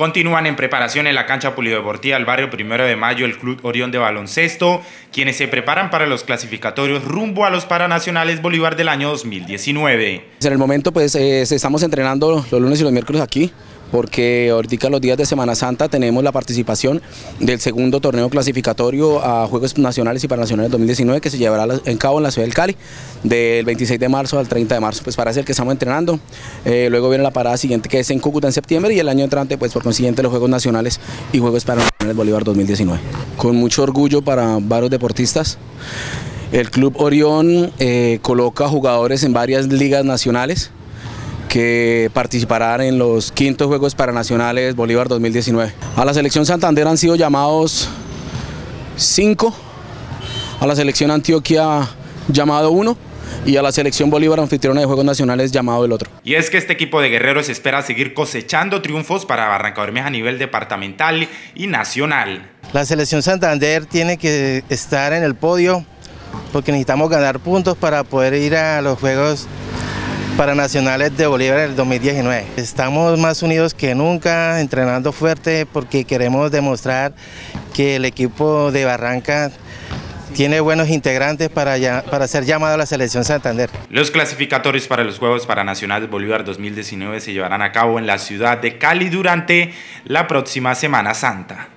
Continúan en preparación en la cancha polideportiva del barrio Primero de Mayo el Club Orión de Baloncesto, quienes se preparan para los clasificatorios rumbo a los Paranacionales Bolívar del año 2019. En el momento pues eh, estamos entrenando los lunes y los miércoles aquí, porque ahorita los días de Semana Santa tenemos la participación del segundo torneo clasificatorio a Juegos Nacionales y Paranacionales 2019 que se llevará en cabo en la ciudad del Cali del 26 de marzo al 30 de marzo, pues para ser que estamos entrenando. Eh, luego viene la parada siguiente que es en Cúcuta en septiembre y el año entrante pues por consiguiente los Juegos Nacionales y Juegos Paranacionales Bolívar 2019. Con mucho orgullo para varios deportistas. El Club Orión eh, coloca jugadores en varias ligas nacionales que participarán en los quintos Juegos Paranacionales Bolívar 2019. A la selección Santander han sido llamados cinco, a la selección Antioquia llamado uno y a la selección Bolívar anfitriona de Juegos Nacionales llamado el otro. Y es que este equipo de guerreros espera seguir cosechando triunfos para Barranca Bermeja a nivel departamental y nacional. La selección Santander tiene que estar en el podio porque necesitamos ganar puntos para poder ir a los Juegos para Nacionales de Bolívar en el 2019. Estamos más unidos que nunca, entrenando fuerte porque queremos demostrar que el equipo de Barranca tiene buenos integrantes para, para ser llamado a la selección Santander. Los clasificatorios para los Juegos Paranacionales Bolívar 2019 se llevarán a cabo en la ciudad de Cali durante la próxima Semana Santa.